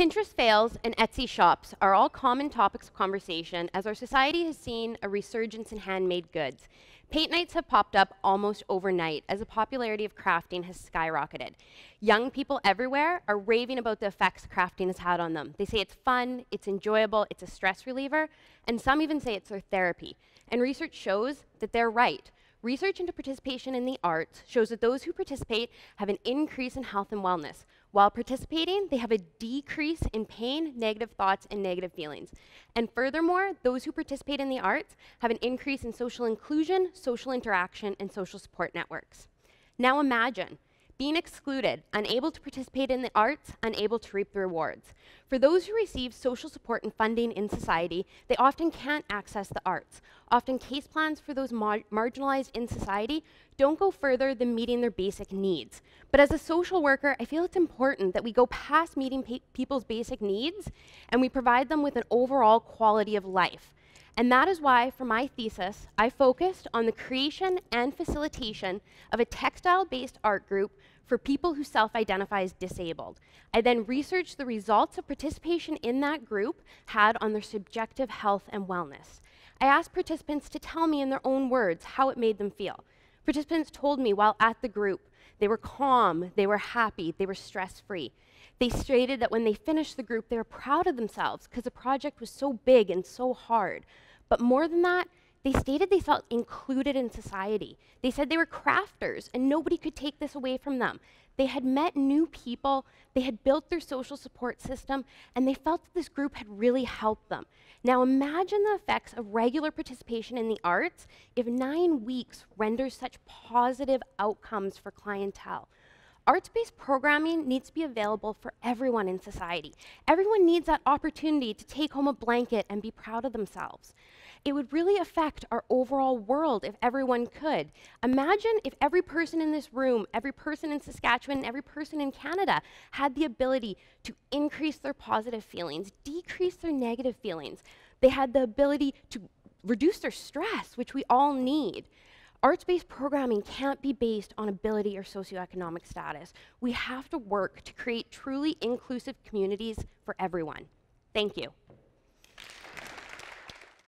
Pinterest fails and Etsy shops are all common topics of conversation as our society has seen a resurgence in handmade goods. Paint nights have popped up almost overnight as the popularity of crafting has skyrocketed. Young people everywhere are raving about the effects crafting has had on them. They say it's fun, it's enjoyable, it's a stress reliever, and some even say it's their therapy. And research shows that they're right. Research into participation in the arts shows that those who participate have an increase in health and wellness. While participating, they have a decrease in pain, negative thoughts, and negative feelings. And furthermore, those who participate in the arts have an increase in social inclusion, social interaction, and social support networks. Now imagine being excluded, unable to participate in the arts, unable to reap the rewards. For those who receive social support and funding in society, they often can't access the arts. Often case plans for those mar marginalized in society don't go further than meeting their basic needs. But as a social worker, I feel it's important that we go past meeting people's basic needs and we provide them with an overall quality of life. And that is why, for my thesis, I focused on the creation and facilitation of a textile based art group for people who self identify as disabled. I then researched the results of participation in that group had on their subjective health and wellness. I asked participants to tell me in their own words how it made them feel. Participants told me while at the group they were calm, they were happy, they were stress free. They stated that when they finished the group, they were proud of themselves because the project was so big and so hard. But more than that, they stated they felt included in society. They said they were crafters and nobody could take this away from them. They had met new people, they had built their social support system, and they felt that this group had really helped them. Now imagine the effects of regular participation in the arts if nine weeks renders such positive outcomes for clientele. Arts-based programming needs to be available for everyone in society. Everyone needs that opportunity to take home a blanket and be proud of themselves. It would really affect our overall world if everyone could. Imagine if every person in this room, every person in Saskatchewan, every person in Canada had the ability to increase their positive feelings, decrease their negative feelings. They had the ability to reduce their stress, which we all need. Arts-based programming can't be based on ability or socioeconomic status. We have to work to create truly inclusive communities for everyone. Thank you.